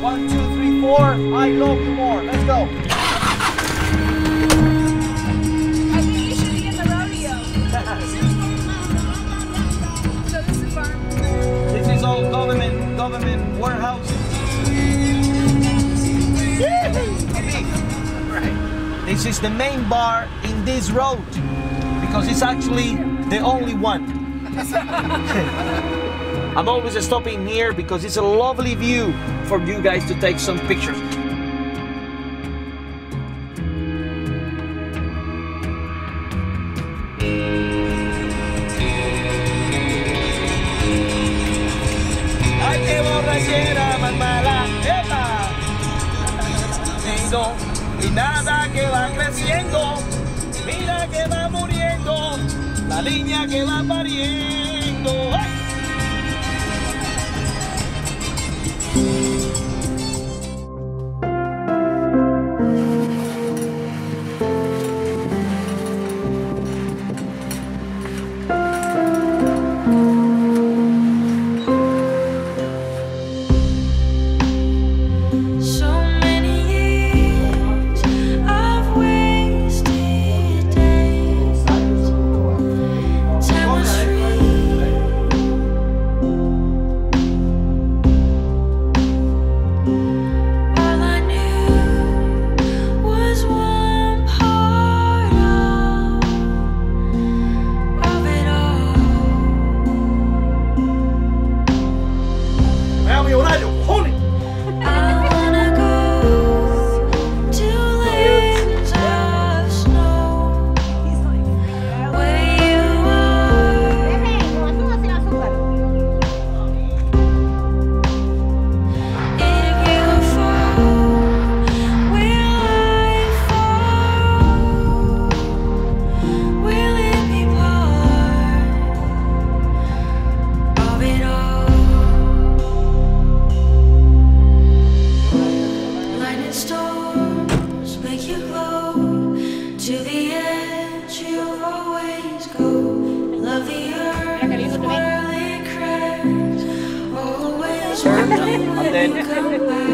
One, two, three, four. I love you more. Let's go. I think you should be the rodeo. so this is farm. This is all government, government warehouse. Right. This is the main bar in this road because it's actually the only one. I'm always stopping here because it's a lovely view for you guys to take some pictures. Y nada que va creciendo, mira que va muriendo, la niña que va pariendo. ¡Ay! Cracks.